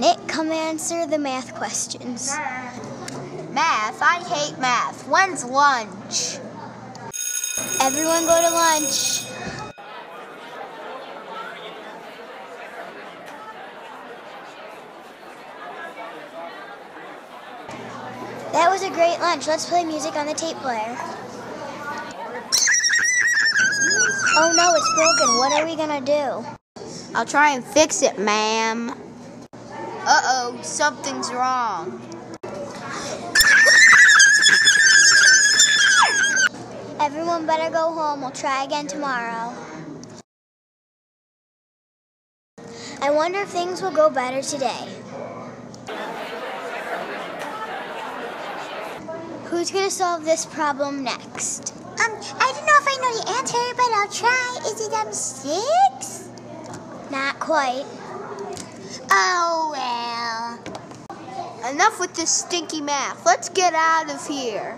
Nick, come answer the math questions. Math? I hate math. When's lunch? Everyone go to lunch. That was a great lunch. Let's play music on the tape player. Oh no, it's broken. What are we gonna do? I'll try and fix it, ma'am. Uh-oh, something's wrong. Everyone better go home. We'll try again tomorrow. I wonder if things will go better today. Who's gonna solve this problem next? Um, I don't know if I know the answer, but I'll try. Is it um six? Not quite. Oh well. Enough with this stinky math. Let's get out of here.